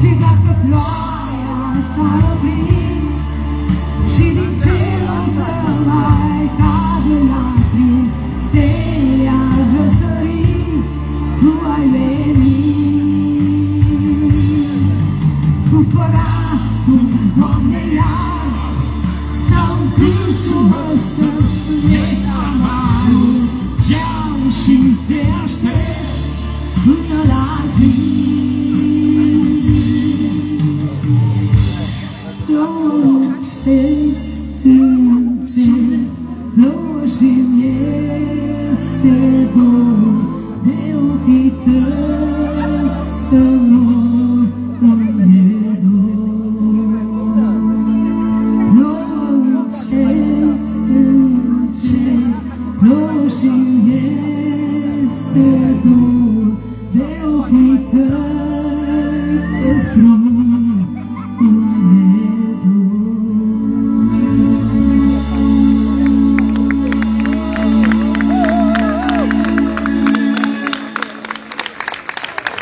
Și dacă deu o que tanto.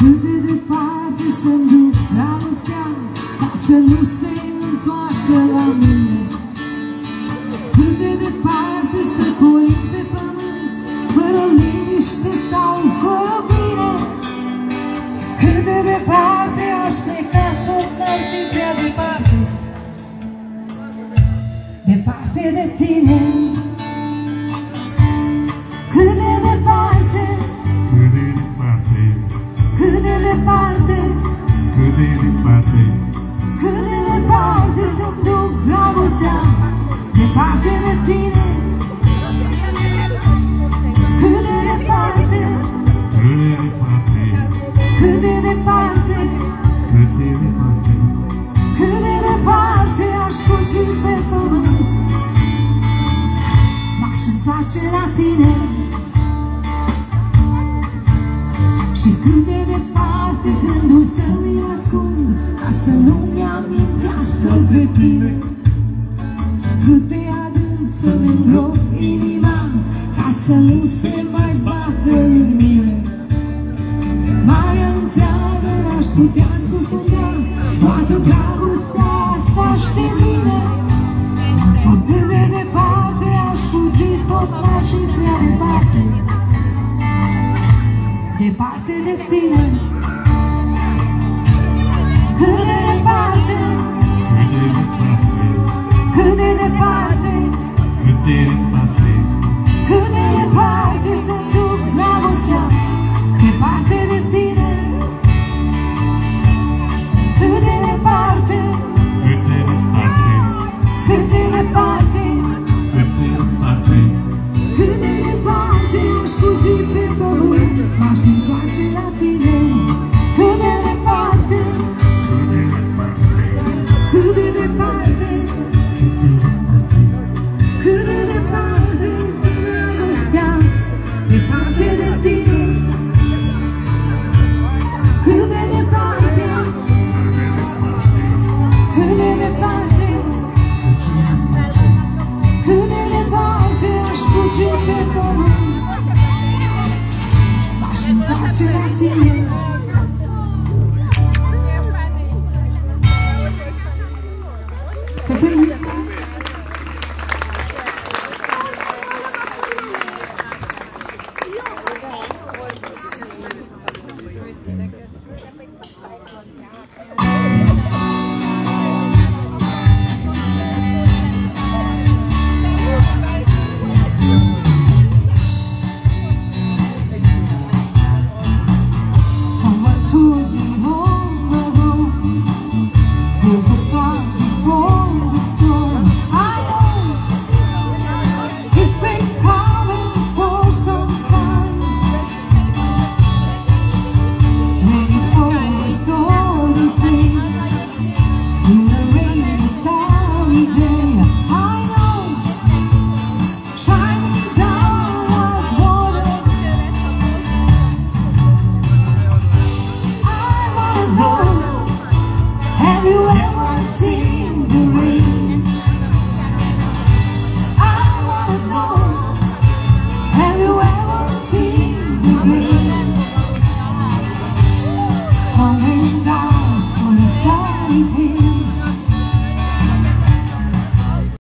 Cât de departe să-mi duc dragostea Ca să nu se întoarcă la mine? Cât de departe să colim pe pământ Fără liniște sau fără bine? Cât de departe aș pleca Tot n-ar fi prea departe. Departe de tine ascund Ca să nu-mi amintească de tine. Cât de adânc să-mi îngrop inima Ca să nu se mai zbată în mine. Marea întreagă n-aș putea scufunda Toată dragostea asta știe bine Oricât de departe aș fugi Tot n-aș fi prea departe Departe de tine Bao. Pe pământ M-aș întoarce la tine